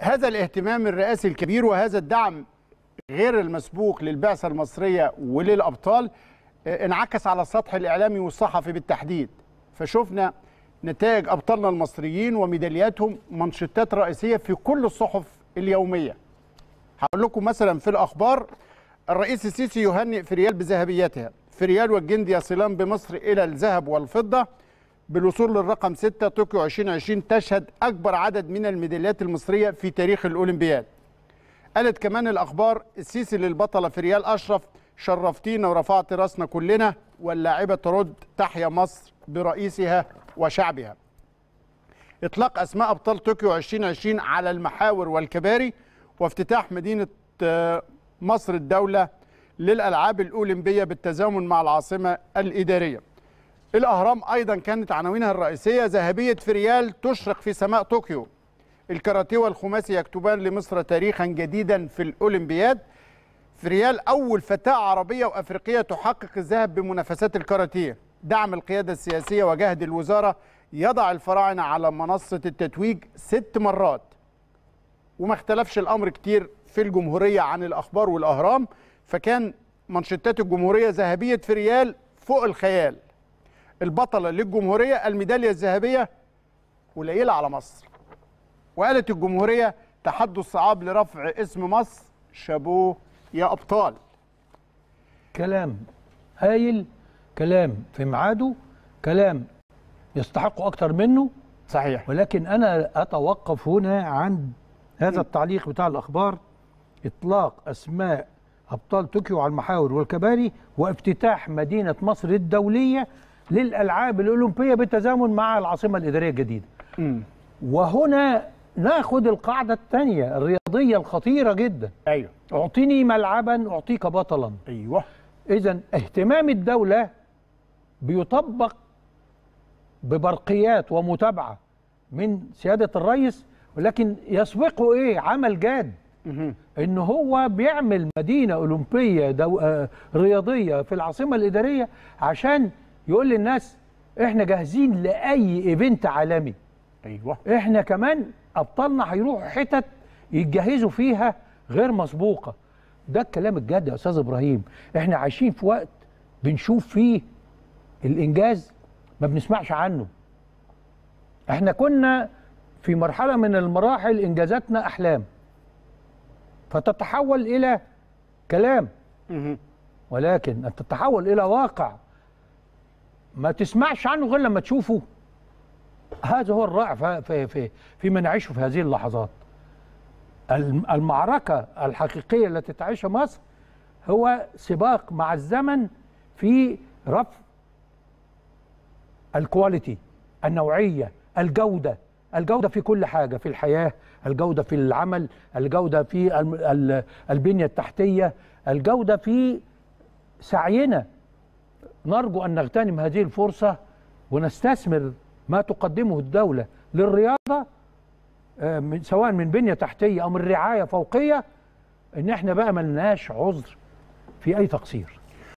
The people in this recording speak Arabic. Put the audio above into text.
هذا الاهتمام الرئاسي الكبير وهذا الدعم غير المسبوق للبعثة المصرية وللأبطال آه، انعكس على السطح الإعلامي والصحفي بالتحديد. فشفنا نتائج أبطالنا المصريين وميدالياتهم منشطات رئيسية في كل الصحف اليومية. هقول لكم مثلا في الأخبار الرئيس السيسي يهنئ فريال بذهبيتها فريال والجندي يصلان بمصر إلى الذهب والفضة. بالوصول للرقم 6 طوكيو 2020 تشهد أكبر عدد من الميداليات المصرية في تاريخ الأولمبياد. قالت كمان الأخبار السيسي للبطلة فريال أشرف شرفتينا ورفعت راسنا كلنا واللاعبة ترد تحيا مصر برئيسها وشعبها. إطلاق أسماء أبطال طوكيو 2020 على المحاور والكباري وافتتاح مدينة آه، مصر الدولة للألعاب الأولمبية بالتزامن مع العاصمة الإدارية. الأهرام أيضا كانت عناوينها الرئيسية ذهبية فريال تشرق في سماء طوكيو. الكاراتيه والخماسي يكتبان لمصر تاريخا جديدا في الأولمبياد. فريال أول فتاة عربية وأفريقية تحقق الذهب بمنافسات الكاراتيه. دعم القيادة السياسية وجهد الوزارة يضع الفراعنة على منصة التتويج ست مرات. وما اختلفش الأمر كتير في الجمهورية عن الأخبار والأهرام فكان منشطات الجمهورية ذهبية فريال فوق الخيال. البطلة للجمهورية الميدالية الذهبية قليلة على مصر. وقالت الجمهورية تحدي الصعاب لرفع اسم مصر. شابوه يا أبطال. كلام هايل كلام في ميعاده كلام يستحق أكتر منه. صحيح. ولكن أنا أتوقف هنا عند هذا التعليق بتاع الأخبار. إطلاق أسماء أبطال طوكيو على المحاور والكباري وافتتاح مدينة مصر الدولية للألعاب الأولمبية بالتزامن مع العاصمة الإدارية الجديدة. مم. وهنا ناخد القاعدة الثانية الرياضية الخطيرة جدا. أيوه. أعطيني ملعبا أعطيك بطلا. أيوه. اذا اهتمام الدولة بيطبق ببرقيات ومتابعة من سيادة الرئيس ولكن يسبقه إيه؟ عمل جاد. إن هو بيعمل مدينة أولمبية دو... آه رياضية في العاصمة الإدارية عشان يقول للناس إحنا جاهزين لأي event عالمي. أيوه. إحنا كمان أبطالنا هيروحوا حتت يتجهزوا فيها غير مسبوقة. ده الكلام الجد يا أستاذ إبراهيم. إحنا عايشين في وقت بنشوف فيه الإنجاز ما بنسمعش عنه. إحنا كنا في مرحلة من المراحل إنجازاتنا أحلام. فتتحول إلى كلام. ولكن أن تتحول إلى واقع. ما تسمعش عنه غير لما تشوفه. هذا هو الرائع في في في فيما نعيشه في هذه اللحظات. الم- المعركة الحقيقية التي تعيشها مصر هو سباق مع الزمن في رفع الكواليتي النوعية الجودة. الجودة في كل حاجة في الحياة الجودة في العمل الجودة في الم- ال- البنية التحتية الجودة في سعينا. نرجو أن نغتنم هذه الفرصة ونستثمر ما تقدمه الدولة للرياضة آه، سواء من بنية تحتية أو من رعاية فوقية إن إحنا بقى ملناش عذر في أي تقصير.